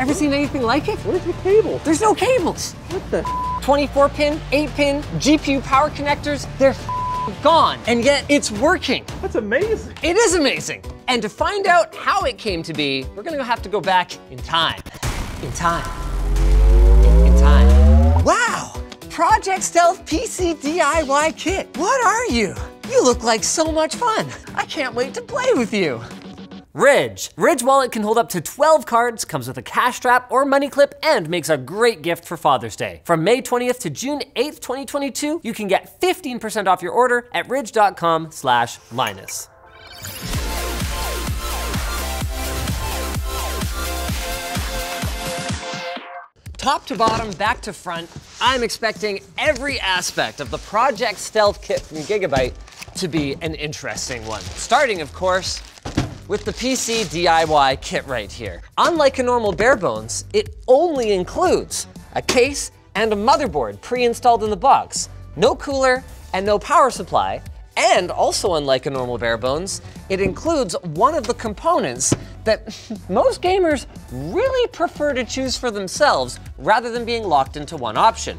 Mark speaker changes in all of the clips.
Speaker 1: Ever seen anything like it?
Speaker 2: Where's the cable?
Speaker 1: There's no cables.
Speaker 2: What the?
Speaker 1: 24 pin, 8 pin, GPU power connectors, they're gone. And yet it's working.
Speaker 2: That's amazing.
Speaker 1: It is amazing. And to find out how it came to be, we're gonna have to go back in time. In time. In, in time. Wow! Project Stealth PC DIY kit. What are you? You look like so much fun. I can't wait to play with you. Ridge. Ridge Wallet can hold up to 12 cards, comes with a cash strap or money clip, and makes a great gift for Father's Day. From May 20th to June 8th, 2022, you can get 15% off your order at ridge.com slash Linus. Top to bottom, back to front, I'm expecting every aspect of the Project Stealth kit from Gigabyte to be an interesting one. Starting, of course, with the PC DIY kit right here. Unlike a normal bare bones, it only includes a case and a motherboard pre-installed in the box. No cooler and no power supply. And also unlike a normal bare bones, it includes one of the components that most gamers really prefer to choose for themselves rather than being locked into one option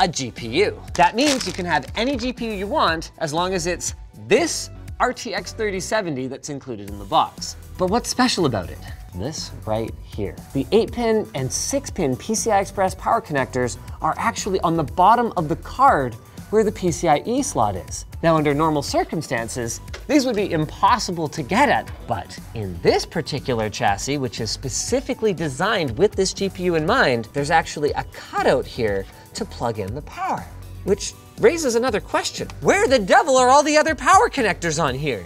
Speaker 1: a GPU. That means you can have any GPU you want as long as it's this RTX 3070 that's included in the box. But what's special about it? This right here. The 8-pin and 6-pin PCI Express power connectors are actually on the bottom of the card where the PCIe slot is. Now, under normal circumstances, these would be impossible to get at, but in this particular chassis, which is specifically designed with this GPU in mind, there's actually a cutout here to plug in the power, which raises another question. Where the devil are all the other power connectors on here?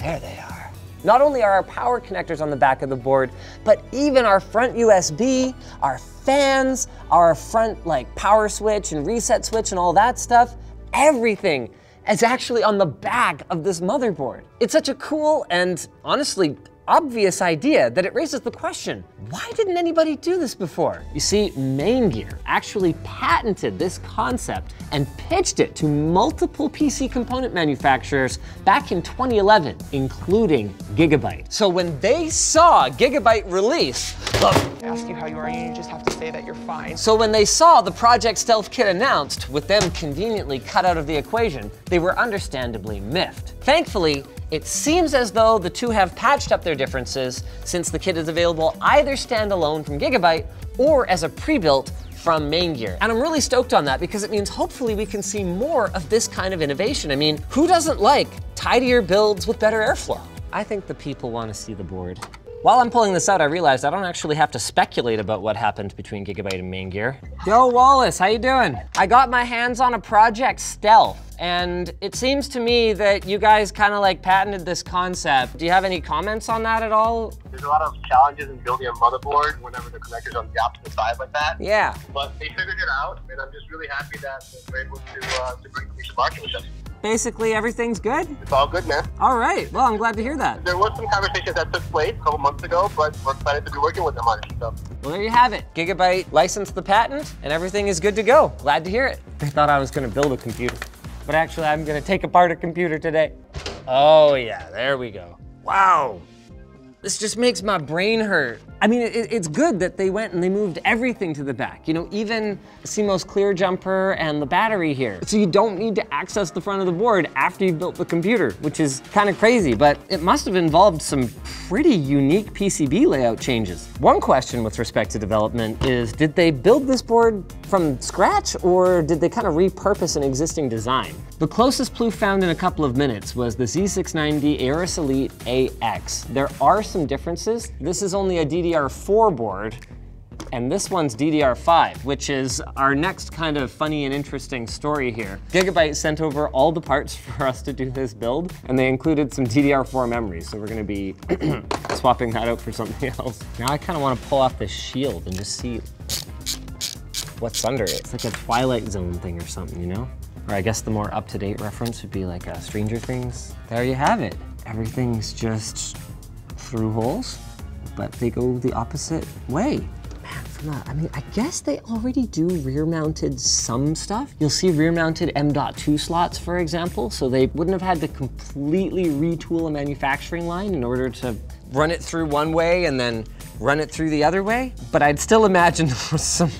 Speaker 1: There they are. Not only are our power connectors on the back of the board, but even our front USB, our fans, our front like power switch and reset switch and all that stuff, everything is actually on the back of this motherboard. It's such a cool and honestly obvious idea that it raises the question, why didn't anybody do this before? You see, Maingear actually patented this concept and pitched it to multiple PC component manufacturers back in 2011, including Gigabyte. So when they saw Gigabyte release, look,
Speaker 3: ask you how you are, and you just have to say that you're fine.
Speaker 1: so when they saw the Project Stealth kit announced, with them conveniently cut out of the equation, they were understandably miffed. Thankfully, it seems as though the two have patched up their differences since the kit is available either standalone from Gigabyte or as a pre-built from Maingear. And I'm really stoked on that because it means hopefully we can see more of this kind of innovation. I mean, who doesn't like tidier builds with better airflow? I think the people want to see the board. While I'm pulling this out, I realized I don't actually have to speculate about what happened between Gigabyte and Maingear. Yo, Wallace, how you doing? I got my hands on a Project Stealth, and it seems to me that you guys kind of like patented this concept. Do you have any comments on that at all?
Speaker 4: There's a lot of challenges in building a motherboard whenever the connector's on the opposite side like that.
Speaker 1: Yeah.
Speaker 4: But they figured it out, and I'm just really happy that we're able to, uh, to bring these to market with us.
Speaker 1: Basically, everything's good?
Speaker 4: It's all good, man.
Speaker 1: All right, well, I'm glad to hear that.
Speaker 4: There was some conversations that took place a couple months ago, but we're excited to be working with them on it. So
Speaker 1: Well, there you have it. Gigabyte licensed the patent, and everything is good to go. Glad to hear it. They thought I was gonna build a computer, but actually, I'm gonna take apart a computer today. Oh, yeah, there we go. Wow. This just makes my brain hurt. I mean, it, it's good that they went and they moved everything to the back. You know, even CMOS clear jumper and the battery here. So you don't need to access the front of the board after you've built the computer, which is kind of crazy, but it must have involved some pretty unique PCB layout changes. One question with respect to development is, did they build this board from scratch or did they kind of repurpose an existing design? The closest Plouffe found in a couple of minutes was the Z690 Aorus Elite AX. There are some differences. This is only a DDR4 board, and this one's DDR5, which is our next kind of funny and interesting story here. Gigabyte sent over all the parts for us to do this build, and they included some DDR4 memory, so we're gonna be swapping that out for something else. Now I kind of want to pull off this shield and just see what's under it. It's like a Twilight Zone thing or something, you know? Or I guess the more up-to-date reference would be like uh, Stranger Things. There you have it. Everything's just through holes, but they go the opposite way. Man, from that, I mean, I guess they already do rear-mounted some stuff. You'll see rear-mounted M.2 slots, for example, so they wouldn't have had to completely retool a manufacturing line in order to run it through one way and then run it through the other way. But I'd still imagine there was some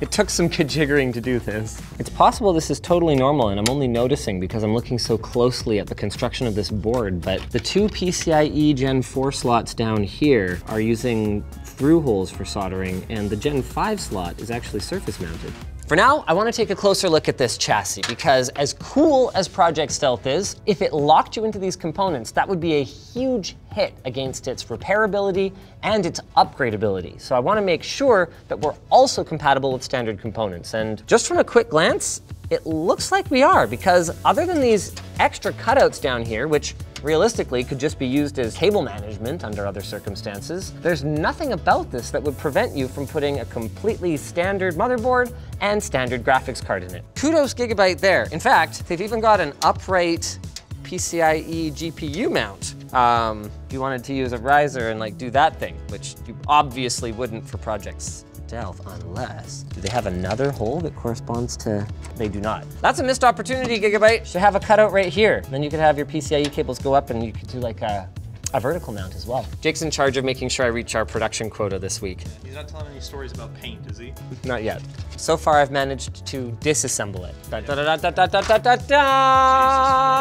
Speaker 1: it took some kajiggering to do this. It's possible this is totally normal and I'm only noticing because I'm looking so closely at the construction of this board, but the two PCIe Gen 4 slots down here are using through holes for soldering and the Gen 5 slot is actually surface mounted. For now, I wanna take a closer look at this chassis because as cool as Project Stealth is, if it locked you into these components, that would be a huge hit against its repairability and its upgradability. So I wanna make sure that we're also compatible with standard components. And just from a quick glance, it looks like we are because other than these extra cutouts down here, which realistically could just be used as cable management under other circumstances, there's nothing about this that would prevent you from putting a completely standard motherboard and standard graphics card in it. Kudos Gigabyte there. In fact, they've even got an upright PCIe GPU mount. Um, if you wanted to use a riser and like do that thing, which you obviously wouldn't for projects stealth unless, do they have another hole that corresponds to, they do not. That's a missed opportunity, Gigabyte. Should have a cutout right here. Then you could have your PCIe cables go up and you could do like a, a vertical mount as well. Jake's in charge of making sure I reach our production quota this week.
Speaker 2: He's not telling any stories about paint, is he?
Speaker 1: Not yet. So far, I've managed to disassemble it. Da, da, da, da, da, da, da, da, da.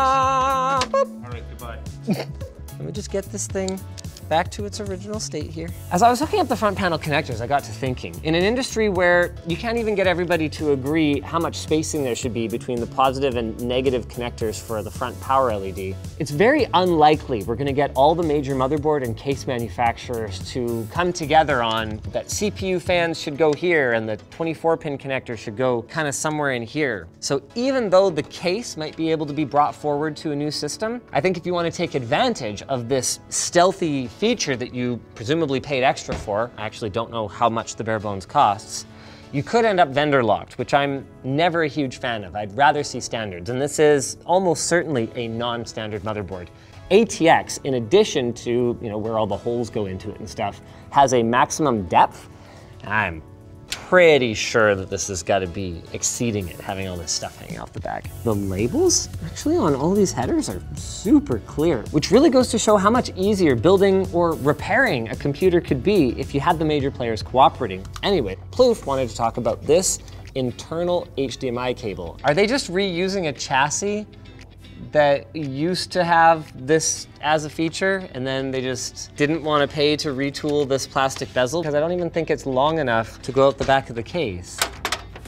Speaker 1: Boop.
Speaker 2: All right, goodbye.
Speaker 1: Let me just get this thing back to its original state here. As I was hooking up the front panel connectors, I got to thinking, in an industry where you can't even get everybody to agree how much spacing there should be between the positive and negative connectors for the front power LED, it's very unlikely we're gonna get all the major motherboard and case manufacturers to come together on that CPU fans should go here and the 24 pin connector should go kind of somewhere in here. So even though the case might be able to be brought forward to a new system, I think if you wanna take advantage of this stealthy feature that you presumably paid extra for, I actually don't know how much the bare bones costs, you could end up vendor locked, which I'm never a huge fan of. I'd rather see standards, and this is almost certainly a non-standard motherboard. ATX, in addition to you know where all the holes go into it and stuff, has a maximum depth. I'm pretty sure that this has got to be exceeding it, having all this stuff hanging off the back. The labels, actually on all these headers are super clear, which really goes to show how much easier building or repairing a computer could be if you had the major players cooperating. Anyway, Plouffe wanted to talk about this internal HDMI cable. Are they just reusing a chassis that used to have this as a feature and then they just didn't want to pay to retool this plastic bezel because I don't even think it's long enough to go out the back of the case.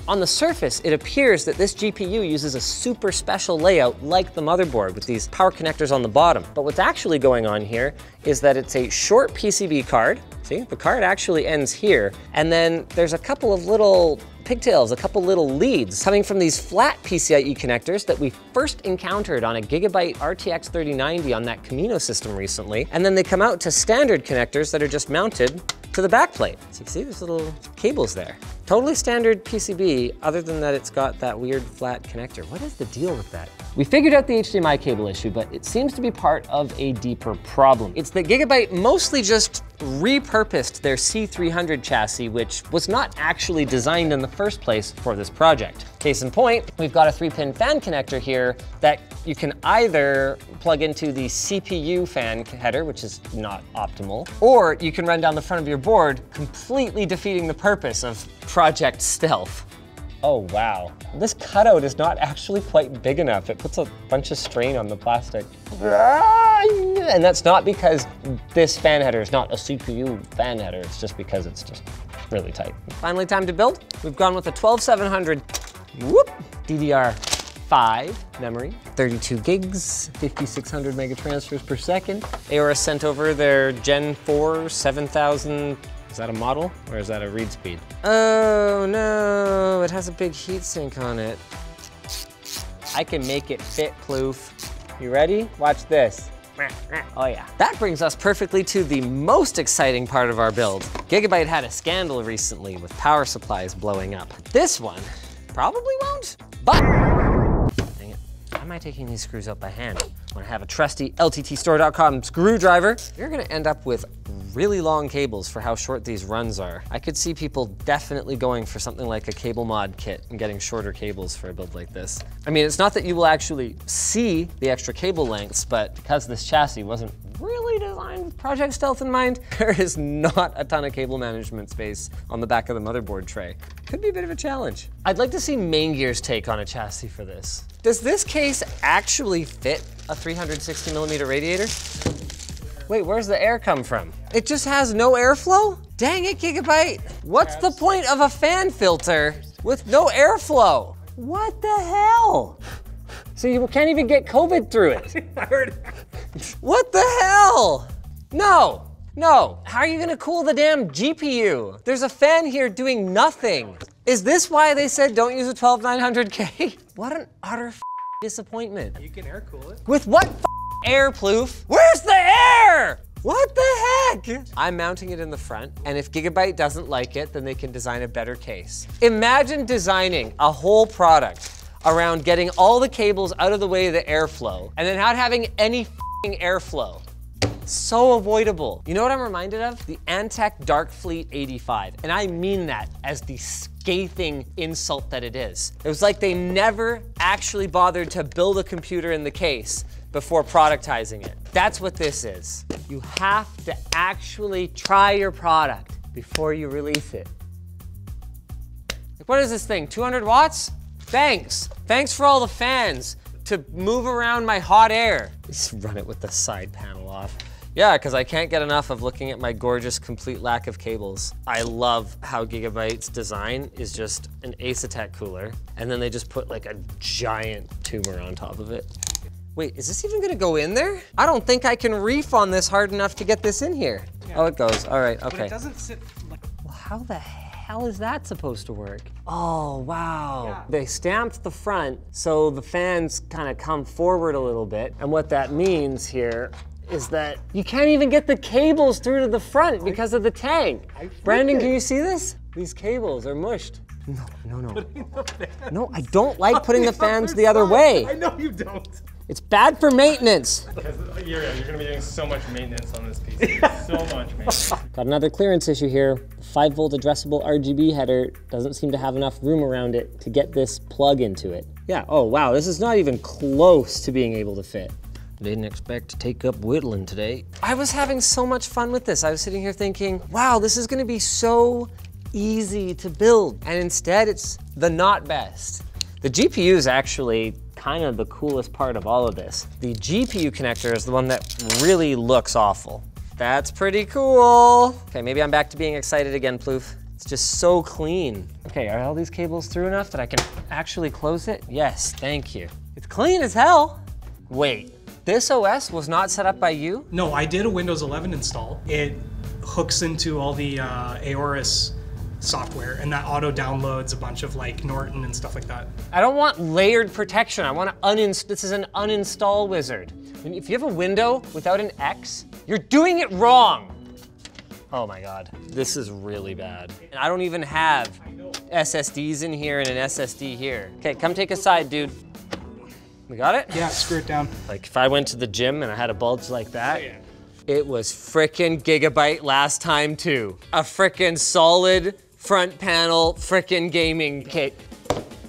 Speaker 1: On the surface, it appears that this GPU uses a super special layout like the motherboard with these power connectors on the bottom. But what's actually going on here is that it's a short PCB card. See, the card actually ends here. And then there's a couple of little pigtails, a couple little leads coming from these flat PCIe connectors that we first encountered on a Gigabyte RTX 3090 on that Camino system recently. And then they come out to standard connectors that are just mounted to the backplate. So you can see there's little cables there. Totally standard PCB, other than that it's got that weird flat connector. What is the deal with that? We figured out the HDMI cable issue, but it seems to be part of a deeper problem. It's that Gigabyte mostly just repurposed their C300 chassis, which was not actually designed in the first place for this project. Case in point, we've got a three pin fan connector here that you can either plug into the CPU fan header, which is not optimal, or you can run down the front of your board, completely defeating the purpose of Project Stealth. Oh wow, this cutout is not actually quite big enough. It puts a bunch of strain on the plastic. Ah, and that's not because this fan header is not a CPU fan header, it's just because it's just really tight. Finally time to build. We've gone with a 12700 whoop, DDR5 memory, 32 gigs, 5600 mega transfers per second. Aorus sent over their Gen 4 7000 is that a model or is that a read speed? Oh no, it has a big heatsink on it. I can make it fit, Plouffe. You ready? Watch this. Oh yeah. That brings us perfectly to the most exciting part of our build. Gigabyte had a scandal recently with power supplies blowing up. This one probably won't, but dang it. Why am I taking these screws out by hand? When I have a trusty LTTstore.com screwdriver, you're gonna end up with really long cables for how short these runs are. I could see people definitely going for something like a CableMod kit and getting shorter cables for a build like this. I mean, it's not that you will actually see the extra cable lengths, but because this chassis wasn't really designed with Project Stealth in mind. There is not a ton of cable management space on the back of the motherboard tray. Could be a bit of a challenge. I'd like to see Maingear's take on a chassis for this. Does this case actually fit a 360 millimeter radiator? Wait, where's the air come from? It just has no airflow? Dang it, Gigabyte. What's the point of a fan filter with no airflow? What the hell? So you can't even get COVID through it. what the hell? No, no. How are you gonna cool the damn GPU? There's a fan here doing nothing. Is this why they said don't use a 12900K? What an utter disappointment.
Speaker 5: You can air cool it.
Speaker 1: With what air, Plouffe? Where's the air? What the heck? I'm mounting it in the front, and if Gigabyte doesn't like it, then they can design a better case. Imagine designing a whole product around getting all the cables out of the way of the airflow, and then not having any airflow. So avoidable. You know what I'm reminded of? The Antec Dark Fleet 85. And I mean that as the scathing insult that it is. It was like they never actually bothered to build a computer in the case before productizing it. That's what this is. You have to actually try your product before you release it. Like, What is this thing, 200 watts? Thanks. Thanks for all the fans to move around my hot air. Just run it with the side panel off. Yeah, because I can't get enough of looking at my gorgeous, complete lack of cables. I love how Gigabyte's design is just an Asetek cooler, and then they just put like a giant tumor on top of it. Wait, is this even gonna go in there? I don't think I can reef on this hard enough to get this in here. Oh, it goes, all right,
Speaker 5: But
Speaker 1: okay.
Speaker 5: it doesn't sit like.
Speaker 1: Well, how the hell is that supposed to work? Oh, wow. They stamped the front so the fans kind of come forward a little bit. And what that means here is that you can't even get the cables through to the front because of the tank. Brandon, can you see this? These cables are mushed. No, no, no. No, I don't like putting the fans the other
Speaker 5: I
Speaker 1: way.
Speaker 5: I know you don't.
Speaker 1: It's bad for maintenance.
Speaker 6: Uh, you're, you're gonna be doing so much maintenance on this piece. so much maintenance.
Speaker 1: Got another clearance issue here. 5 volt addressable RGB header doesn't seem to have enough room around it to get this plug into it. Yeah, oh wow, this is not even close to being able to fit. Didn't expect to take up whittling today. I was having so much fun with this. I was sitting here thinking, wow, this is gonna be so easy to build. And instead, it's the not best. The GPU is actually kind of the coolest part of all of this. The GPU connector is the one that really looks awful. That's pretty cool. Okay, maybe I'm back to being excited again, Plouffe. It's just so clean. Okay, are all these cables through enough that I can actually close it? Yes, thank you. It's clean as hell. Wait, this OS was not set up by you?
Speaker 5: No, I did a Windows 11 install. It hooks into all the uh, Aorus software, and that auto downloads a bunch of like Norton and stuff like that.
Speaker 1: I don't want layered protection. I want to uninstall. This is an uninstall wizard. And if you have a window without an X, you're doing it wrong. Oh my God, this is really bad. And I don't even have SSDs in here and an SSD here. Okay, come take a side, dude. We got it?
Speaker 5: Yeah, screw it down.
Speaker 1: Like if I went to the gym and I had a bulge like that, it was frickin' Gigabyte last time too. A frickin' solid front panel frickin' gaming kit.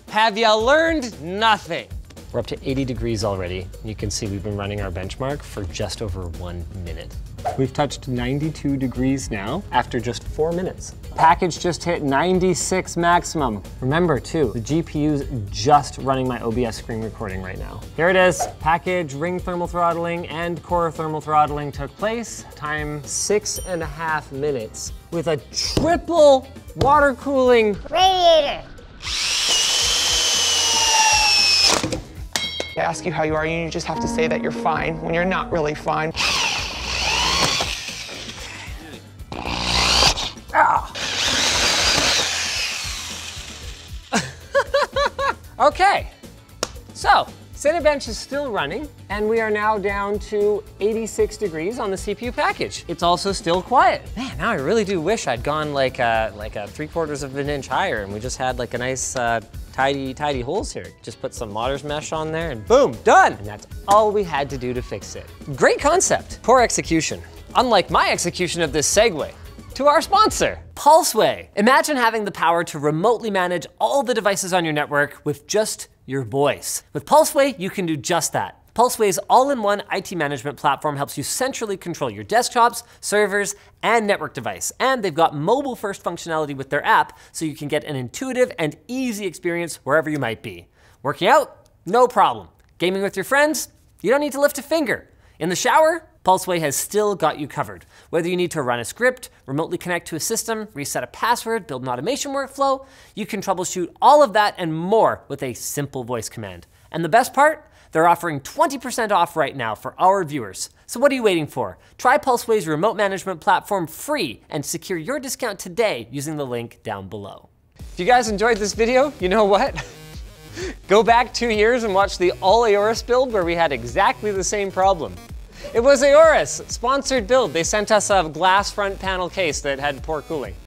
Speaker 1: Have ya learned nothing? We're up to 80 degrees already. You can see we've been running our benchmark for just over one minute. We've touched 92 degrees now after just four minutes. Package just hit 96 maximum. Remember too, the GPU's just running my OBS screen recording right now. Here it is. Package ring thermal throttling and core thermal throttling took place. Time six and a half minutes with a triple water cooling
Speaker 7: Radiator.
Speaker 3: I ask you how you are, and you just have to say that you're fine when you're not really fine.
Speaker 1: Okay, so Cinebench is still running, and we are now down to 86 degrees on the CPU package. It's also still quiet. Man, now I really do wish I'd gone like a, like a three quarters of an inch higher, and we just had like a nice uh, tidy, tidy holes here. Just put some Modders mesh on there, and boom, done. And that's all we had to do to fix it. Great concept, poor execution. Unlike my execution of this segue to our sponsor, Pulseway. Imagine having the power to remotely manage all the devices on your network with just your voice. With Pulseway, you can do just that. Pulseway's all-in-one IT management platform helps you centrally control your desktops, servers, and network device. And they've got mobile-first functionality with their app, so you can get an intuitive and easy experience wherever you might be. Working out? No problem. Gaming with your friends? You don't need to lift a finger. In the shower? Pulseway has still got you covered. Whether you need to run a script, remotely connect to a system, reset a password, build an automation workflow, you can troubleshoot all of that and more with a simple voice command. And the best part? They're offering 20% off right now for our viewers. So what are you waiting for? Try Pulseway's remote management platform free and secure your discount today using the link down below. If you guys enjoyed this video, you know what? Go back two years and watch the all Aorus build where we had exactly the same problem. It was Aorus, sponsored build. They sent us a glass front panel case that had poor cooling.